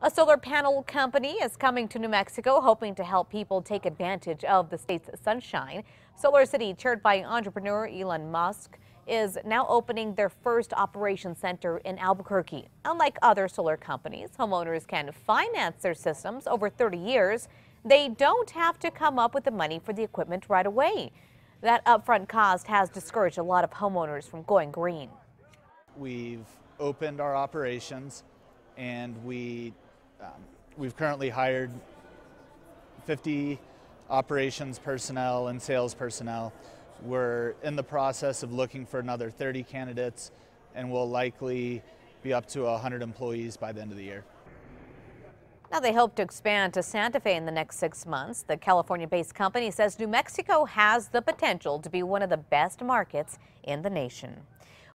A solar panel company is coming to New Mexico hoping to help people take advantage of the state's sunshine. SolarCity, chaired by entrepreneur Elon Musk, is now opening their first operation center in Albuquerque. Unlike other solar companies, homeowners can finance their systems over 30 years. They don't have to come up with the money for the equipment right away. That upfront cost has discouraged a lot of homeowners from going green. We've opened our operations and we um, we've currently hired 50 operations personnel and sales personnel. We're in the process of looking for another 30 candidates and we'll likely be up to 100 employees by the end of the year. Now they hope to expand to Santa Fe in the next six months. The California-based company says New Mexico has the potential to be one of the best markets in the nation.